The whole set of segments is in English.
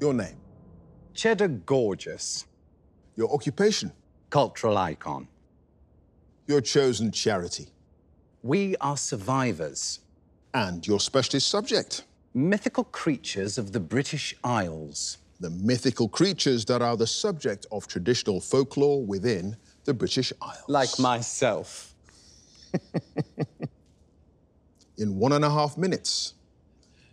Your name? Cheddar Gorgeous. Your occupation? Cultural icon. Your chosen charity? We are survivors. And your specialist subject? Mythical creatures of the British Isles. The mythical creatures that are the subject of traditional folklore within the British Isles. Like myself. In one and a half minutes,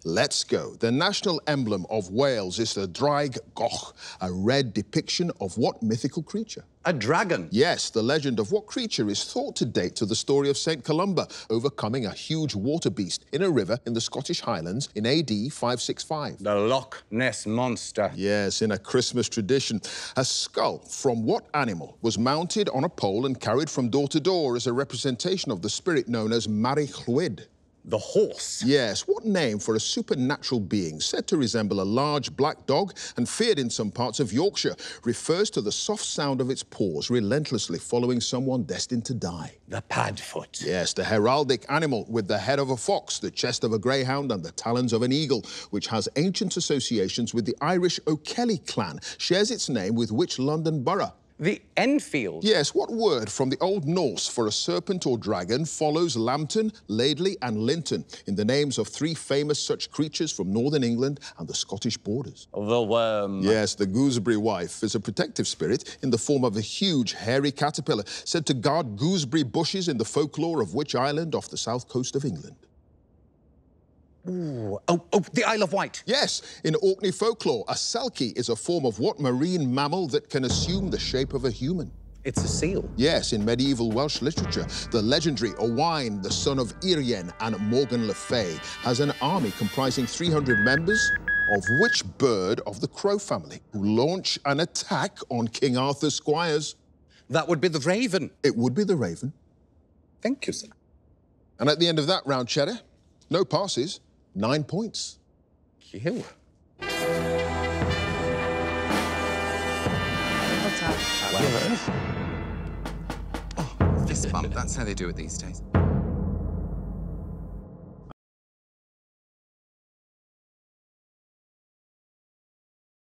Let's go. The national emblem of Wales is the Draig Goch, a red depiction of what mythical creature? A dragon. Yes, the legend of what creature is thought to date to the story of St. Columba overcoming a huge water beast in a river in the Scottish Highlands in AD 565. The Loch Ness Monster. Yes, in a Christmas tradition. A skull from what animal was mounted on a pole and carried from door to door as a representation of the spirit known as Mari? The horse? Yes. What name for a supernatural being said to resemble a large black dog and feared in some parts of Yorkshire refers to the soft sound of its paws relentlessly following someone destined to die? The padfoot. Yes, the heraldic animal with the head of a fox, the chest of a greyhound, and the talons of an eagle, which has ancient associations with the Irish O'Kelly clan, shares its name with which London borough? The Enfield? Yes, what word from the Old Norse for a serpent or dragon follows lambton, laidley and linton in the names of three famous such creatures from northern England and the Scottish borders? The worm. Yes, the gooseberry wife is a protective spirit in the form of a huge hairy caterpillar said to guard gooseberry bushes in the folklore of which island off the south coast of England? Ooh. Oh, oh, the Isle of Wight. Yes, in Orkney folklore, a selkie is a form of what marine mammal that can assume the shape of a human? It's a seal. Yes, in medieval Welsh literature, the legendary Owain, the son of Urien and Morgan le Fay, has an army comprising 300 members, of which bird of the crow family, who launch an attack on King Arthur's squires? That would be the raven. It would be the raven. Thank you, sir. And at the end of that round, Cheddar, no passes, Nine points. You. What's that? Oh, fist bump. That's how they do it these days.